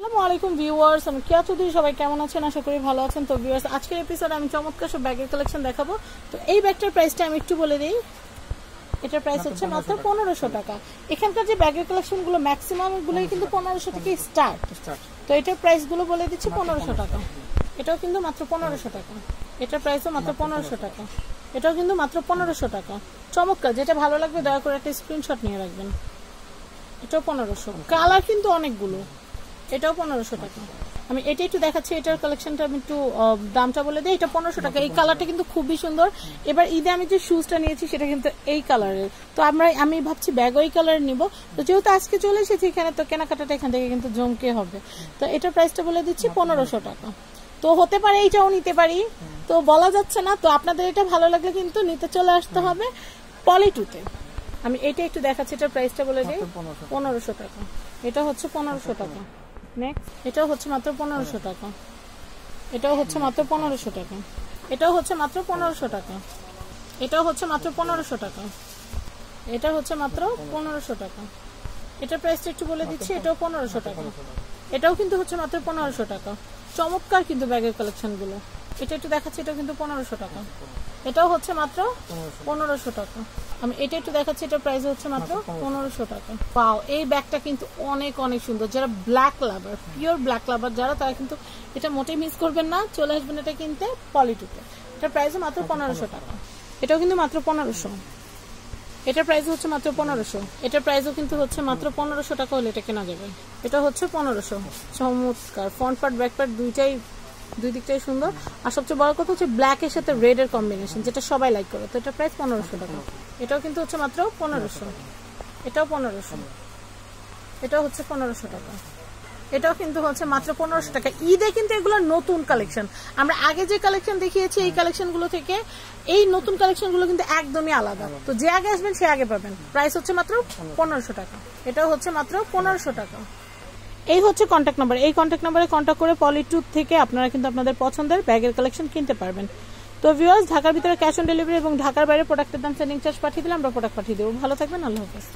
আসসালামু আলাইকুম ভিউয়ার্স আমি কিয়া চৌধুরী সবাই কেমন আছেন? আশা করি ভালো আছেন। তো ভিউয়ার্স আজকের এপিসোডে আমি চমৎকার সব ব্যাগের কালেকশন দেখাবো। তো এই ব্যাগটার প্রাইসটা আমি একটু বলে দিই। এটার প্রাইস হচ্ছে মাত্র পনেরোশো টাকা। এখানকার যে ব্যাগের কালেকশনগুলো ম্যাক্সিমাম গুলোই কিন্তু পনেরোশো থেকে স্টার্ট তো এটার প্রাইসগুলো বলে দিচ্ছি পনেরোশো টাকা। এটাও কিন্তু মাত্র পনেরোশো টাকা। এটার প্রাইসও মাত্র পনেরোশো টাকা। এটাও কিন্তু মাত্র পনেরোশো টাকা। চমৎকার যেটা ভালো লাগবে দয়া করে একটা স্ক্রিনশট নিয়ে রাখবেন। এটাও পনেরোশো। কালার কিন্তু অনেকগুলো। এটাও পনেরোশো টাকা। আমি এটা একটু দেখাচ্ছি এটার কালেকশনটা আমি একটু দামটা বলে দিই এটা পনেরোশো টাকা। এই কালারটা কিন্তু খুবই সুন্দর। এবার ঈদে আমি যে শুজটা নিয়েছি সেটা কিন্তু এই কালারের তো আমরা আমি ভাবছি ব্যাগ ওই কালার নিব। তো যেহেতু আজকে চলে এসেছি এখানে তো কেনাকাটাটা এখান থেকে কিন্তু জমকে হবে। তো এটার প্রাইসটা বলে দিচ্ছি পনেরোশো টাকা। তো হতে পারে এইটাও নিতে পারি। তো বলা যাচ্ছে না তো আপনাদের এটা ভালো লাগলে কিন্তু নিতে চলে আসতে হবে। পলিটুতে আমি এটা একটু দেখাচ্ছি এটার প্রাইসটা বলে দিই। পনেরোশো টাকা। এটা হচ্ছে পনেরোশো টাকা। নেক্সট এটাও হচ্ছে মাত্র পনেরোশো টাকা। এটাও হচ্ছে মাত্র পনেরোশো টাকা। এটাও হচ্ছে মাত্র পনেরোশো টাকা। এটাও হচ্ছে মাত্র পনেরোশো টাকা। এটা হচ্ছে মাত্র পনেরোশো টাকা। এটার প্রাইসটা একটু বলে দিচ্ছি এটাও পনেরোশো টাকা। এটাও কিন্তু হচ্ছে মাত্র পনেরোশো টাকা। চমৎকার কিন্তু ব্যাগের কালেকশনগুলো। এটা একটু দেখাচ্ছি এটা কিন্তু পনেরোশো টাকা। এটাও হচ্ছে মাত্র পনেরোশো টাকা। আমি এটা একটু দেখাচ্ছি এটার প্রাইস হচ্ছে মাত্র পনেরোশো। টাকা। পাও এই ব্যাগটা কিন্তু অনেক অনেক সুন্দর। যারা black lover pure black lover যারা তারা কিন্তু এটা মোটেই মিস করবেন না। চলে আসবেন এটা কিনতে পলিটুতে এটার প্রাইসও মাত্র পনেরোশো টাকা। এটাও কিন্তু মাত্র পনেরোশো। এটার প্রাইস হচ্ছে মাত্র পনেরোশো। এটার প্রাইসও কিন্তু হচ্ছে মাত্র পনেরোশো টাকা হলে এটা কেনা যাবে। এটা হচ্ছে পনেরোশো। চমৎকার। ফ্রন্ট পার্ট ব্যাক পার্ট দুইটাই দুই দিকটাই সুন্দর। আর সবচেয়ে বড় কথা হচ্ছে ব্ল্যাক এর সাথে রেড এর কম্বিনেশন যেটা সবাই লাইক করে। তো এটা প্রাইস পনেরোশো টাকা। এটাও কিন্তু হচ্ছে মাত্র পনেরোশো। এটাও পনেরোশো। এটাও হচ্ছে পনেরোশো টাকা। এটাও কিন্তু হচ্ছে মাত্র পনেরোশো টাকা। ঈদে কিন্তু এগুলো নতুন কালেকশন আমরা আগে যে কালেকশন দেখিয়েছি, এই কালেকশনগুলো থেকে এই নতুন কালেকশনগুলো কিন্তু একদমই আলাদা। তো যে আগে আসবেন, সে আগে পাবেন। প্রাইস হচ্ছে মাত্র পনেরোশো টাকা। এটাও হচ্ছে মাত্র পনেরোশো টাকা। এই হচ্ছে কন্ট্যাক্ট নাম্বার এই কন্ট্যাক্ট নাম্বারে কন্ট্যাক্ট করে পলিটুথ থেকে আপনারা কিন্তু আপনাদের পছন্দের ব্যাগের কালেকশন কিনতে পারবেন। তো ভিউয়ার্স ঢাকার ভিতরে ক্যাশ অন ডেলিভারি এবং ঢাকার বাইরে প্রোডাক্টের দাম সেন্ডিং চার্জ পাঠিয়ে দিলে আমরা প্রোডাক্ট পাঠিয়ে দেবো। ভালো থাকবেন, আল্লাহ হাফেজ।